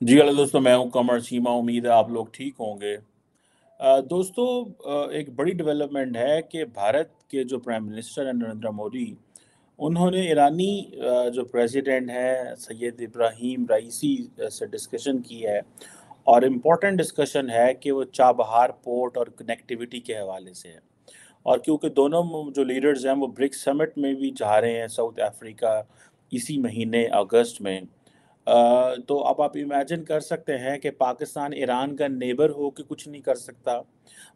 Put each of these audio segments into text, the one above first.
जी hello दोस्तों मैं हूँ कमर सीमा। उम्मीद है आप लोग ठीक होंगे। दोस्तों एक बड़ी डेवलपमेंट है कि भारत के जो प्राइम मिनिस्टर हैं नरेंद्र मोदी उन्होंने ईरानी जो प्रेसिडेंट हैं सैयद इब्राहिम राइसी अ, से डिस्कशन की है। और इम्पोर्टेंट डिस्कशन है कि वो चाबहार पोर्ट और कनेक्टिविटी के हवाले से है। और क्योंकि दोनों जो लीडर्स हैं वो ब्रिक्स समिट में भी जा रहे हैं साउथ अफ्रीका इसी महीने अगस्त में। तो अब आप इमेजिन कर सकते हैं कि पाकिस्तान ईरान का नेबर हो के कुछ नहीं कर सकता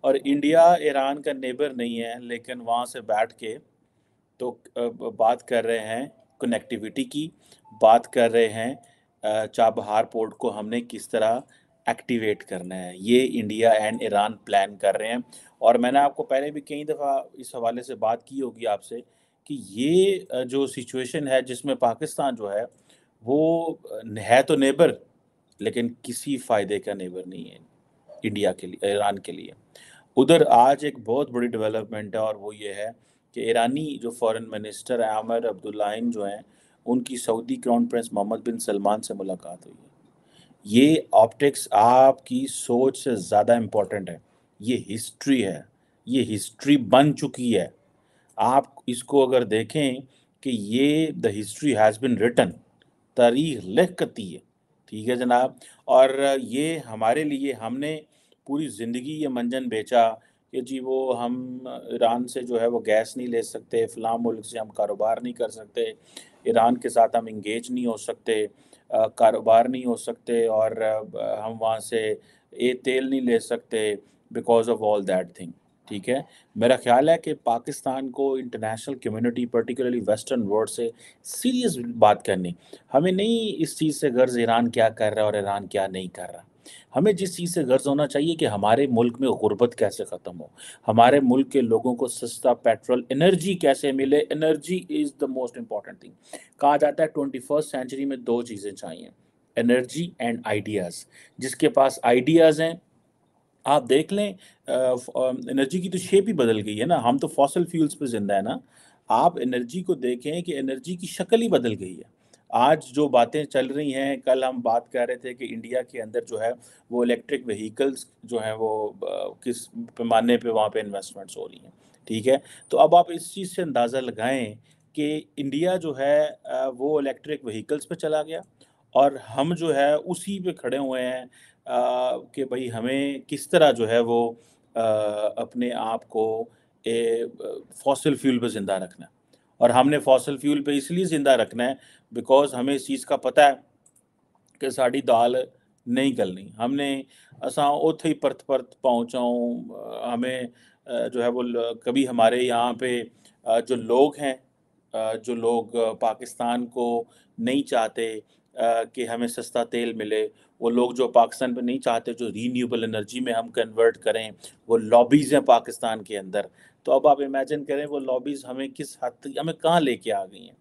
और इंडिया ईरान का नेबर नहीं है, लेकिन वहाँ से बैठ के तो बात कर रहे हैं कनेक्टिविटी की, बात कर रहे हैं चाबहार पोर्ट को हमने किस तरह एक्टिवेट करना है। ये इंडिया एंड ईरान प्लान कर रहे हैं और मैंने आपको पहले भी कई दफ़ा इस हवाले से बात की होगी आपसे कि ये जो सिचुएशन है जिसमें पाकिस्तान जो है वो है तो नेबर लेकिन किसी फ़ायदे का नेबर नहीं है इंडिया के लिए ईरान के लिए। उधर आज एक बहुत बड़ी डेवलपमेंट है और वो ये है कि ईरानी जो फ़ॉरेन मिनिस्टर हैं आमिर अब्दुल्लाहिन जो हैं, उनकी Saudi crown prince Mohammed bin Salman से मुलाकात हुई है। ये ऑप्टिक्स आपकी सोच से ज़्यादा इम्पोर्टेंट है। ये हिस्ट्री है, ये हिस्ट्री बन चुकी है। आप इसको अगर देखें कि ये the history has been written तारीख़ लिख करती है, ठीक है जनाब? और ये हमारे लिए हमने पूरी ज़िंदगी ये मंजन बेचा कि जी वो हम ईरान से जो है वो गैस नहीं ले सकते, फ़लाँ मुल्क से हम कारोबार नहीं कर सकते, ईरान के साथ हम इंगेज नहीं हो सकते कारोबार नहीं हो सकते और हम वहाँ से ये तेल नहीं ले सकते because of all that thing, ठीक है? मेरा ख़्याल है कि पाकिस्तान को international community particularly western world से सीरियस बात करनी। हमें नहीं इस चीज़ से गर्ज़ ईरान क्या कर रहा है और ईरान क्या नहीं कर रहा। हमें जिस चीज़ से गर्ज़ होना चाहिए कि हमारे मुल्क में गुर्बत कैसे ख़त्म हो, हमारे मुल्क के लोगों को सस्ता पेट्रोल एनर्जी कैसे मिले, energy is the most important thing. कहा जाता है 21st सेंचुरी में दो चीज़ें चाहिए, एनर्जी एंड आइडियाज़। जिसके पास आइडियाज़ हैं, आप देख लें एनर्जी की तो शेप ही बदल गई है ना, हम तो फॉसल फ्यूल्स पे ज़िंदा है ना। आप एनर्जी को देखें कि एनर्जी की शक्ल ही बदल गई है। आज जो बातें चल रही हैं, कल हम बात कर रहे थे कि इंडिया के अंदर जो है वो इलेक्ट्रिक व्हीकल्स जो हैं वो किस पैमाने पे वहाँ पे इन्वेस्टमेंट्स हो रही हैं, ठीक है? तो अब आप इस चीज़ से अंदाज़ा लगाएँ कि इंडिया जो है वो इलेक्ट्रिक व्हीकल्स पे चला गया और हम जो है उसी पे खड़े हुए हैं कि भाई हमें किस तरह जो है वो अ, अपने आप को फॉसिल फ्यूल पे ज़िंदा रखना है। और हमने फॉसिल फ्यूल पे इसलिए ज़िंदा रखना है बिकॉज़ हमें इस चीज़ का पता है कि साडी दाल नहीं गलनी। हमने असां ओथे ही परत-परत पहुँचाऊँ हमें जो है वो कभी हमारे यहाँ पे जो लोग हैं जो लोग पाकिस्तान को नहीं चाहते कि हमें सस्ता तेल मिले, वो लोग जो पाकिस्तान में नहीं चाहते जो रीन्यूबल एनर्जी में हम कन्वर्ट करें, वो लॉबीज़ हैं पाकिस्तान के अंदर। तो अब आप इमेजिन करें वो लॉबीज़ हमें किस हद तक हमें कहाँ लेके आ गई हैं।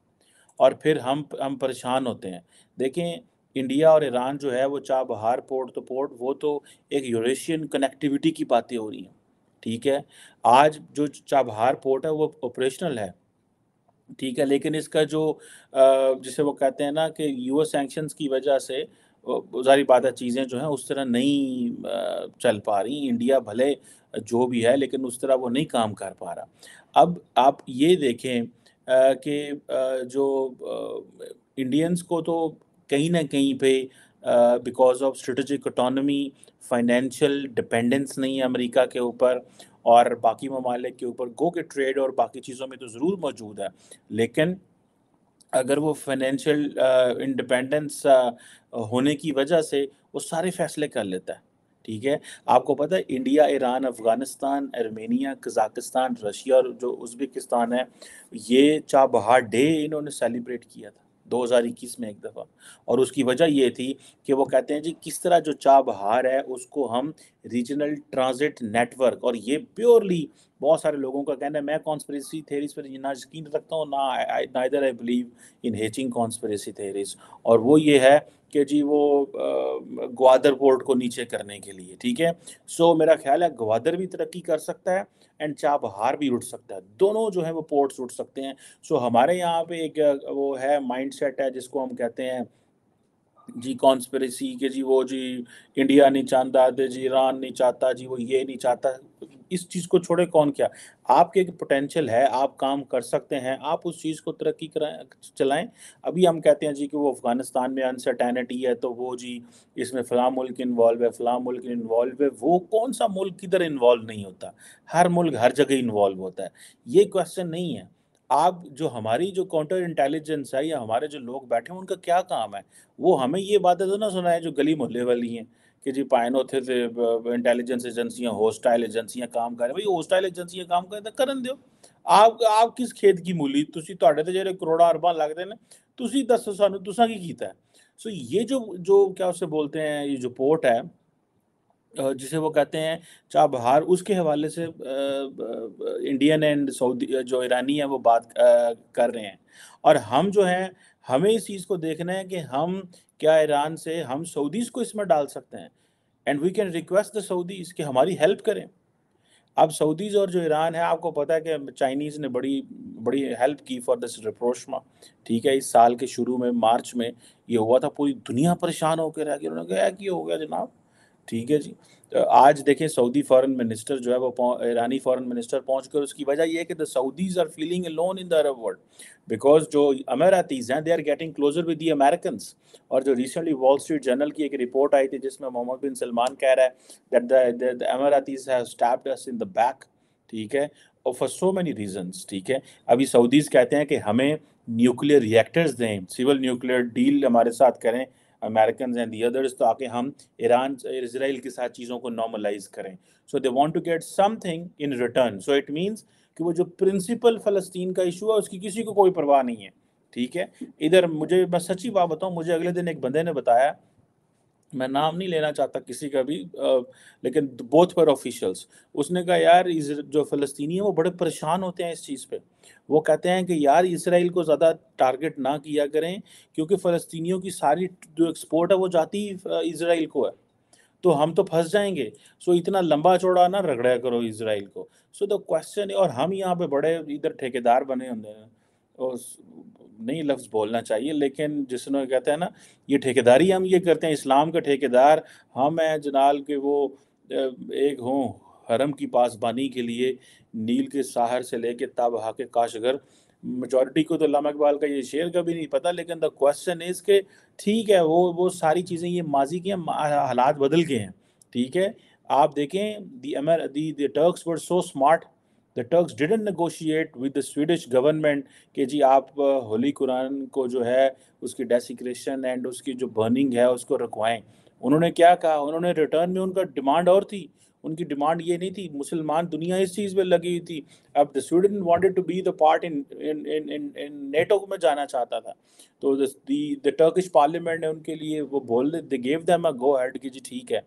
और फिर हम हम परेशान होते हैं। देखें इंडिया और ईरान जो है वो चाबहार पोर्ट तो पोर्ट वो तो एक यूरेशियन कनेक्टिविटी की बातें हो रही हैं, ठीक है? आज जो चाबहार पोर्ट है वो ऑपरेशनल है, ठीक है? लेकिन इसका जो जिसे वो कहते हैं ना कि यूएस सैंक्शंस की वजह से ज़ाहिर बात है चीज़ें जो हैं उस तरह नहीं चल पा रही। इंडिया भले जो भी है लेकिन उस तरह वो नहीं काम कर पा रहा। अब आप ये देखें कि जो इंडियंस को तो कहीं ना कहीं पे because of strategic autonomy, financial dependence नहीं है अमेरिका के ऊपर और बाकी ममालिक के ऊपर गो के ट्रेड और बाकी चीज़ों में तो ज़रूर मौजूद है। लेकिन अगर वो फाइनेंशियल इंडिपेंडेंस होने की वजह से वो सारे फ़ैसले कर लेता है, ठीक है? आपको पता है India, Iran, Afghanistan, Armenia Kazakhstan, Russia और जो उज़्बेकिस्तान है, ये चाबहार डे इन्होंने सेलिब्रेट किया था 2021 में एक दफ़ा और उसकी वजह ये थी कि वो कहते हैं जी किस तरह जो चाबहार है उसको हम रीजनल ट्रांज़िट नेटवर्क और ये प्योरली बहुत सारे लोगों का कहना है मैं कॉन्स्पिरेसी थेरीज पर ना यकीन रखता हूँ ना I neither I believe in hatching conspiracy theories और वो ये है कि जी वो ग्वादर पोर्ट को नीचे करने के लिए, ठीक है? सो मेरा ख़्याल है ग्वादर भी तरक्की कर सकता है एंड चाबहार भी उठ सकता है। दोनों जो है वो पोर्ट्स उठ सकते हैं। सो हमारे यहाँ पे एक, वो है, माइंडसेट है, जिसको हम कहते हैं जी कॉन्स्पिरेसी के जी, वो जी इंडिया नहीं चाहता जी ईरान नहीं चाहता, जी, वो ये नहीं चाहता। इस चीज़ को छोड़े कौन क्या? आपके एक पोटेंशियल है, आप काम कर सकते हैं, आप उस चीज़ को तरक्की कराएँ चलाएँ। अभी हम कहते हैं जी कि वो अफ़गानिस्तान में अनसर्टेनिटी है तो वो जी, इसमें फ़लाँ मुल्क इन्वॉल्व है, फ़लाँ मुल्क इन्वॉल्व है, वो कौन सा मुल्क किधर इन्वॉल्व नहीं होता? हर मुल्क हर जगह इन्वॉल्व होता है। ये क्वेश्चन नहीं है। आप जो हमारी जो काउंटर इंटेलिजेंस है या हमारे जो लोग बैठे हैं उनका क्या काम है वो हमें ये बातें तो ना सुनाए जो गली मोहल्ले वाली हैं कि जी पायनो थे थे इंटेलिजेंस एजेंसियां होस्टाइल एजेंसियां काम कर भाई होस्टाइल एजेंसियां काम कर तो करन ਦਿਓ ਆਪ ਆਪ ਕਿਸ ਖੇਤ ਕੀ ਮੂਲੀ ਤੁਸੀਂ ਤੁਹਾਡੇ ਤੇ ਜਿਹੜੇ ਕਰੋੜਾਂ ਅਰਬਾਂ ਲੱਗਦੇ ਨੇ ਤੁਸੀਂ ਦੱਸੋ ਸਾਨੂੰ ਤੁਸੀਂ ਕੀ ਕੀਤਾ सो ये जो जो क्या उसे बोलते हैं ये जो पोर्ट है जिसे वो कहते हैं चाबहार, उसके हवाले से इंडियन एंड सऊदी जो ईरानी है, वो बात कर रहे हैं। और हम जो हैं, हमें इस चीज़ को देखना है कि हम क्या ईरान से, हम सऊदीज़ को इसमें डाल सकते हैं। And we can request the Saudis कि हमारी हेल्प करें। अब सऊदीज़ और जो ईरान है, आपको पता है कि चाइनीज़ ने बड़ी बड़ी हेल्प की फॉर दिस रिप्रोशमा ठीक है, इस साल के शुरू में, मार्च में ये हुआ था, पूरी दुनिया परेशान होकर रह गई। उन्होंने कहा कि हो गया जनाब। ठीक है जी। तो आज देखें सऊदी फॉरेन मिनिस्टर जो है वो ईरानी फॉरेन मिनिस्टर पहुँच कर उसकी वजह ये है कि the Saudis are feeling lone in the Arab world because जो अमेरातीज हैं they are getting closer with the American और जो रिसेंटली वॉल स्ट्रीट जर्नल की एक रिपोर्ट आई थी जिसमें मोहम्मद बिन सलमान कह रहा है that the Emiratis have us in the back ठीक है, और फॉर सो मेनी रीजंस ठीक है। अभी सऊदीज कहते हैं कि हमें न्यूक्लियर रिएक्टर्स दें सिविल न्यूक्लियर डील हमारे साथ करें अमेरिकन एंड दी अदर्स तो आके हम ईरान इसराइल के साथ चीज़ों को नॉर्मलाइज करें। So they want to get something in return so it means कि वो जो प्रिंसिपल फ़लस्तीन का इशू है, उसकी किसी को कोई परवाह नहीं है। ठीक है? इधर मुझे, मैं सच्ची बात बताऊँ, मुझे अगले दिन एक बंदे ने बताया मैं नाम नहीं लेना चाहता किसी का भी आ, लेकिन बोथ पर ऑफिशियल्स उसने कहा यार जो फ़लस्तीनी है वो बड़े परेशान होते हैं इस चीज़ पे। वो कहते हैं कि यार इसराइल को ज़्यादा टारगेट ना किया करें क्योंकि फ़लस्तीनियों की सारी जो एक्सपोर्ट है वो जाती इसराइल को है। तो हम तो फंस जाएँगे। सो इतना लंबा चौड़ा ना रगड़ा करो इसराइल को। सो द क्वेश्चन और हम यहाँ पे बड़े इधर ठेकेदार बने होंगे हैं। नहीं लफ्ज़ बोलना चाहिए, लेकिन जिसने कहते हैं ना, ये ठेकेदारी हम ये करते हैं, इस्लाम का ठेकेदार, हम हैं जनाल के वो एक हों, हरम की पासबानी के लिए नील के साहर से लेके ताबहा के काशगर मेजोरिटी को तो लामा इकबाल का ये शेर का भी नहीं पता, लेकिन द क्वेश्चन इज़ के ठीक है, वो वो सारी चीज़ें ये माजी की हालात बदल गए हैं, ठीक है? आप देखें the um the Turks were so smart the Turks didn't negotiate with the Swedish government कि जी आप होली कुरान को जो है, उसकी डेसिक्रेशन एंड उसकी जो बर्निंग है, उसको रखवाएँ। उन्होंने क्या कहा? उन्होंने रिटर्न में उनका डिमांड और थी। उनकी डिमांड ये नहीं थी। मुसलमान दुनिया इस चीज़ में लगी हुई थी। अब the Sweden wanted to be the part in in in in in NATO में जाना चाहता था। तो द टर्किश पार्लियामेंट ने उनके लिए वो बोल they gave them a go head कि जी ठीक है।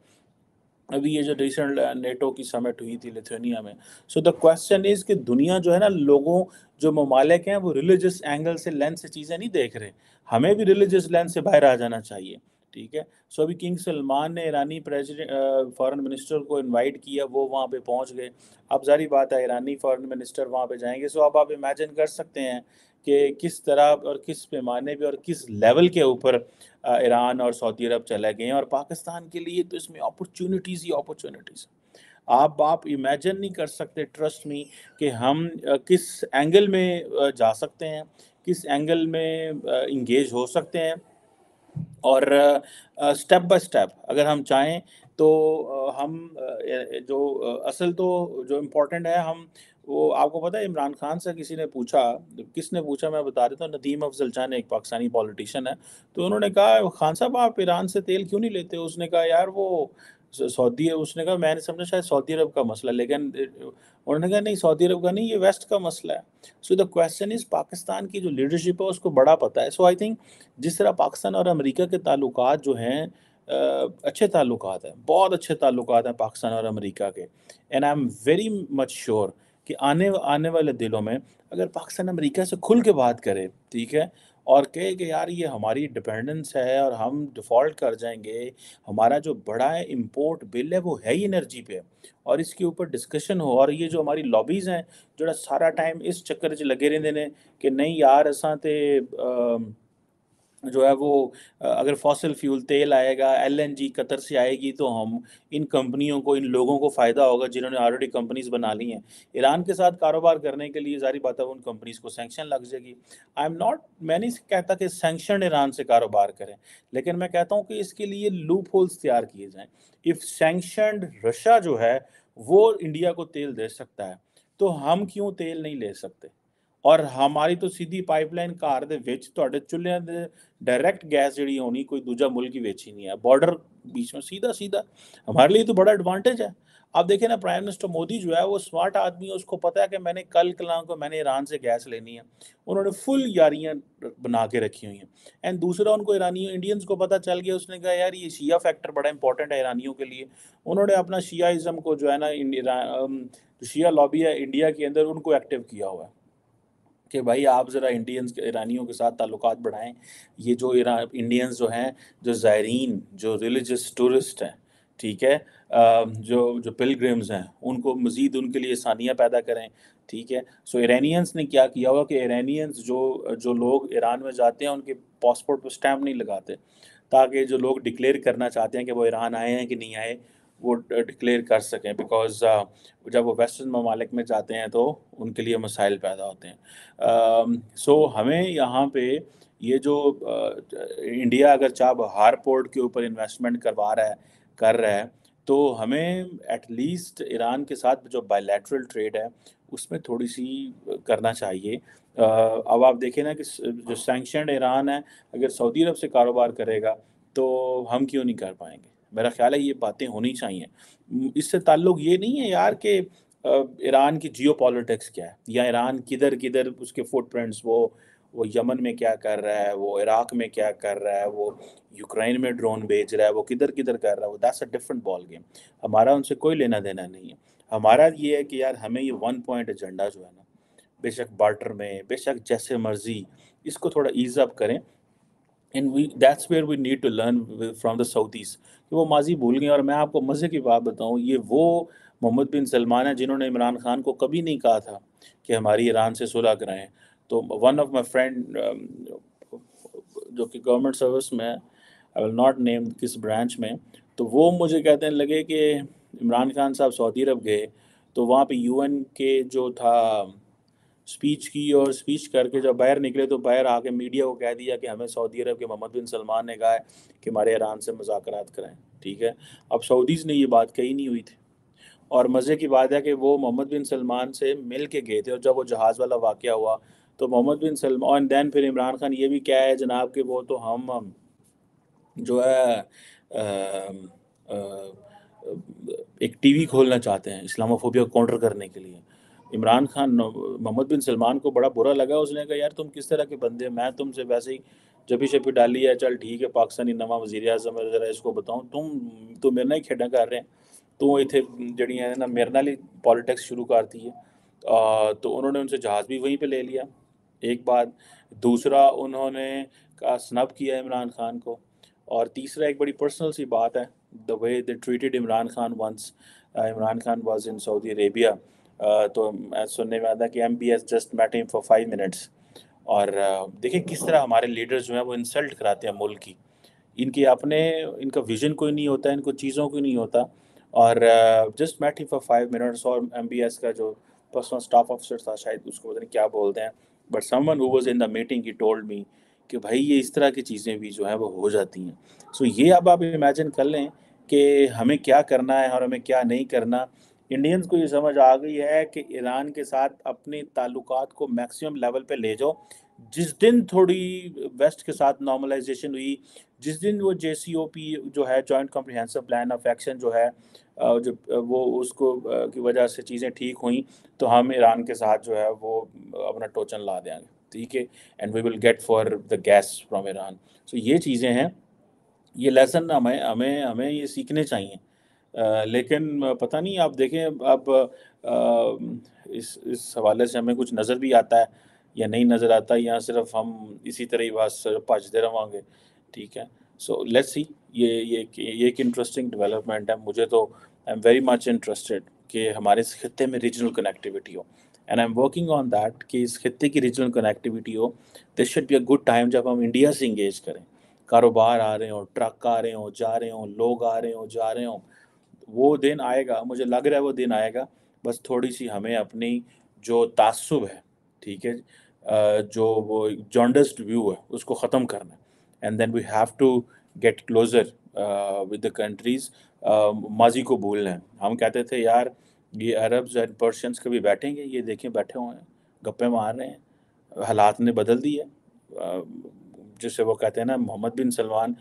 अभी ये जो रिसेंट नेटो की समिट हुई थी लिथुनिया में। सो द क्वेश्चन इज़ कि दुनिया जो है ना, लोगों, जो ममालिक हैं, वो रिलीजियस एंगल से लेंस से चीज़ें नहीं देख रहे। हमें भी रिलीजियस लेंस से बाहर आ जाना चाहिए, ठीक है? सो अभी किंग सलमान ने ईरानी प्रेसिडेंट फॉरेन मिनिस्टर को इनवाइट किया, वो वहाँ पे पहुँच गए। अब जारी बात है ईरानी फॉरेन मिनिस्टर वहाँ पे जाएँगे। सो अब आप इमेजिन कर सकते हैं कि किस तरह और किस पैमाने पे और किस लेवल के ऊपर ईरान और सऊदी अरब चले गए हैं और पाकिस्तान के लिए तो इसमें अपॉर्चुनिटीज़ ही अपॉर्चुनिटीज़ आप आप इमेजिन नहीं कर सकते ट्रस्ट में कि हम किस एंगल में जा सकते हैं, किस एंगल में इंगेज हो सकते हैं। और स्टेप बाय स्टेप अगर हम चाहें तो हम जो असल तो जो इम्पोर्टेंट है, हम वो आपको पता है, इमरान खान से किसी ने पूछा किसने पूछा, मैं बता देता हूँ, नदीम अफजल चान एक पाकिस्तानी पॉलिटिशियन है तो उन्होंने कहा, खान साहब, आप ईरान से तेल क्यों नहीं लेते? उसने कहा, यार, वो सऊदी उसने कहा, मैंने समझा शायद सऊदी अरब का मसला लेकिन उन्होंने कहा, नहीं, सऊदी अरब का नहीं, ये वेस्ट का मसला है। So the question is Pakistan की जो लीडरशिप है, उसको बड़ा पता है। सो आई थिंक जिस तरह पाकिस्तान और अमेरिका के ताल्लुक जो हैं अच्छे ताल्लुक हैं, बहुत अच्छे ताल्लुक हैं पाकिस्तान और अमेरिका के। And I am very much sure कि आने आने वाले दिनों में अगर पाकिस्तान अमेरिका से खुल के बात करे, ठीक है, और कहे कि यार ये हमारी डिपेंडेंस है और हम डिफ़ॉल्ट कर जाएँगे, हमारा जो बड़ा है इम्पोर्ट बिल है वो है ही एनर्जी पे, और इसके ऊपर डिस्कशन हो, और ये जो हमारी लॉबीज़ हैं, जो सारा टाइम इस चक्कर लगे रहते हैं कि नहीं यार असा तो जो है वो अगर फॉसिल फ्यूल तेल आएगा एलएनजी कतर से आएगी तो हम इन कंपनियों को, इन लोगों को फ़ायदा होगा जिन्होंने ऑलरेडी कंपनीज़ बना ली हैं। ईरान के साथ कारोबार करने के लिए सारी बात है उन कंपनीज़ को सेंक्शन लग जाएगी। आई एम नॉट मैं नहीं कहता कि सेंक्शन ईरान से कारोबार करें, लेकिन मैं कहता हूँ कि इसके लिए लूप होल्स तैयार किए जाएँ। इफ़ सेंक्शन रशिया जो है, वो इंडिया को तेल दे सकता है तो हम क्यों तेल नहीं ले सकते? और हमारी तो सीधी पाइपलाइन ਘਰ ਦੇ ਵਿੱਚ ਤੁਹਾਡੇ ਚੁੱਲ੍ਹਿਆਂ ਦੇ डायरेक्ट गैस जी होनी कोई दूजा मुल्क ही वेची नहीं है बॉर्डर बीच में सीधा सीधा हमारे लिए तो बड़ा एडवांटेज है अब देखें ना प्राइम मिनिस्टर मोदी जो है वो स्मार्ट आदमी है उसको पता है कि मैंने कल कलाम को मैंने ईरान से गैस लेनी है उन्होंने फुल यारियाँ बना के रखी हुई हैं एंड दूसरा उनको ईरानियों इंडियंस को पता चल गया उसने कहा यार ये शिया फैक्टर बड़ा इंपॉर्टेंट है ईरानियों के लिए उन्होंने अपना शियाइज़म को जो है ना शिया लॉबी है इंडिया के अंदर उनको एक्टिव किया हुआ है कि भाई आप ज़रा इंडियंस ईरानियों के साथ ताल्लुक बढ़ाएँ। ये जो इंडियंस जो हैं, जो ज़ायरीन जो रिलीजस टूरिस्ट हैं, ठीक है जो जो पिलग्रिम्स हैं, उनको मज़ीद उनके लिए आसानियाँ पैदा करें, ठीक है। सो इरानियंस ने क्या किया हुआ कि इरानियंस जो जो लोग ईरान में जाते हैं, उनके पासपोर्ट पर स्टैम्प नहीं लगाते, ताकि जो लोग डिक्लेयर करना चाहते हैं कि वो ईरान आए हैं कि नहीं आए वो डिक्लेयर कर सकें बिकॉज़ uh, जब वो वेस्टर्न ममालिक में जाते हैं तो उनके लिए मसाइल पैदा होते हैं। सो um, so, हमें यहाँ पे ये जो uh, इंडिया अगर चाह हार पोर्ट के ऊपर इन्वेस्टमेंट करवा रहा है कर रहा है तो हमें एटलीस्ट ईरान के साथ जो बायलैटरल ट्रेड है उसमें थोड़ी सी करना चाहिए। uh, अब आप देखें ना कि जो सेंक्शन ईरान है अगर सऊदी अरब से कारोबार करेगा तो हम क्यों नहीं कर पाएँगे? मेरा ख्याल है ये बातें होनी चाहिए। इससे ताल्लुक ये नहीं है यार कि ईरान की जियो पॉलिटिक्स क्या है? या ईरान किधर किधर उसके फुटप्रिंट्स वो वो यमन में क्या कर रहा है, वो इराक में क्या कर रहा है, वो यूक्रेन में ड्रोन भेज रहा है, वो किधर किधर कर रहा है, वो that's a different ball game हमारा उनसे कोई लेना देना नहीं है। हमारा ये है कि यार हमें ये वन पॉइंट एजेंडा जो है ना, बेशक बार्टर में, बेशक जैसे मर्ज़ी, इसको थोड़ा ईज अप करें। And we that's where we need to learn from the south east कि वो माजी भूल गए और मैं आपको मज़े की बात बताऊँ, ये वो मोहम्मद बिन सलमान है जिन्होंने इमरान खान को कभी नहीं कहा था कि हमारी ईरान से सुलह कराएँ। तो वन ऑफ़ माई फ्रेंड जो कि गवर्नमेंट सर्विस में आई विल नॉट नेम किस ब्रांच में तो वो मुझे कहते हैं, लगे कि इमरान खान साहब सऊदी अरब गए तो वहाँ पे यूएन के जो था स्पीच की और स्पीच करके जब बाहर निकले तो बाहर आके मीडिया को कह दिया कि हमें सऊदी अरब के मोहम्मद बिन सलमान ने कहा है कि हमारे ईरान से मुजाकर कराएँ ठीक है? अब सऊदीज़ ने ये बात कही नहीं हुई थी। और मज़े की बात है कि वो मोहम्मद बिन सलमान से मिल के गए थे और जब वो जहाज़ वाला वाक़ हुआ तो मोहम्मद बिन सलमान और दैन फिर इमरान खान ये भी क्या है जनाब कि वो तो हम जो है आ, आ, एक टीवी खोलना चाहते हैं इस्लामोफोबिया को काउंटर करने के लिए। इमरान खान मोहम्मद बिन सलमान को बड़ा बुरा लगा। उसने कहा यार तुम किस तरह के बंदे मैं तुमसे वैसे ही जबी शपी डाली है चल ठीक है पाकिस्तानी नवा वजी अजम ज़रा इसको बताऊँ। तुम तो मेरे ही खेडा कर रहे हैं। तो इतने जड़ियाँ ना मेरे नाल ही पॉलिटिक्स शुरू करती है। आ, तो उन्होंने उनसे जहाज़ भी वहीं पे ले लिया। एक बात दूसरा उन्होंने का स्नब किया इमरान खान को। और तीसरा एक बड़ी पर्सनल सी बात है the way they treated Imran Khan once Imran Khan was in Saudi Arabia तो सुनने में आता कि M B S just met for five minutes और देखिए किस तरह हमारे लीडर्स जो हैं वो इंसल्ट कराते हैं मुल्क की। इनके अपने, इनका विजन कोई नहीं होता, इनको चीज़ों को नहीं होता। और just met for five minutes और एम बी एस का जो पर्सनल स्टाफ ऑफिसर था शायद उसको पता नहीं क्या बोलते हैं but someone who was in the meeting he told me कि भाई ये इस तरह की चीज़ें भी जो हैं वो हो जाती हैं। सो so ये अब आप इमेजिन कर लें कि हमें क्या करना है और हमें क्या नहीं करना। इंडियंस को ये समझ आ गई है कि ईरान के साथ अपने ताल्लुकात को मैक्सिमम लेवल पे ले जाओ। जिस दिन थोड़ी वेस्ट के साथ नॉर्मलाइजेशन हुई, जिस दिन वो जेसीओपी जो है joint comprehensive plan of action जो है जो, वो उसको की वजह से चीज़ें ठीक हुई तो हम ईरान के साथ जो है, वो अपना टोचन ला देंगे। ठीक है? And we will get for the gas from Iran so ये चीज़ें हैं। ये लेसन हमें हमें हमें ये सीखने चाहिए। लेकिन पता नहीं, आप देखें, अब इस इस हवाले से हमें कुछ नज़र भी आता है, या नहीं नज़र आता, या सिर्फ़ हम इसी तरह ही बस भजते रहेंगे, ठीक है? सो लेट्स सी ये ये ये एक इंटरेस्टिंग डेवलपमेंट है, मुझे तो I am very much interested कि हमारे इस खत्े में रीजनल कनेक्टिविटी हो। And I am working on that कि इस खत्े की रीजनल कनेक्टिविटी हो this should be a good time जब हम इंडिया से इंगेज करें। कारोबार आ रहे हो ट्रक आ रहे हो, जा रहे हो, लोग आ रहे हो, जा रहे हो वो दिन आएगा, मुझे लग रहा है वो दिन आएगा। बस थोड़ी सी हमें अपनी जो तासुब है, ठीक है जो वो जॉन्डस्ट व्यू है, उसको ख़त्म करना and then we have to get closer with the countries माजी को भूलना है। हम कहते थे, यार, ये अरब्स एंड पर्शियंस कभी बैठेंगे? ये देखें बैठे हुए हैं, गप्पे मार रहे हैं, हालात ने बदल दिए। जिसे वो कहते हैं ना, मोहम्मद बिन सलमान,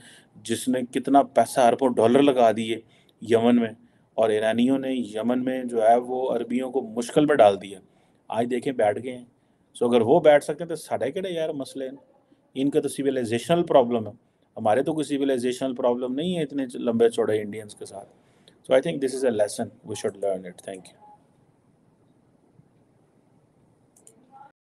जिसने कितना पैसा अरबों डॉलर लगा दिए यमन में और ईरानियों ने यमन में जो है वो अरबियों को मुश्किल में डाल दिया। आज देखें बैठ गए हैं। सो अगर वो बैठ सकते हैं तो साढ़े कड़े यार मसले हैं। इनका तो सिविलाइजेशनल प्रॉब्लम है। हमारे तो कोई सिविलाइजेशनल प्रॉब्लम नहीं है इतने लंबे चौड़े इंडियंस के साथ। So I think this is a lesson we should learn it thank you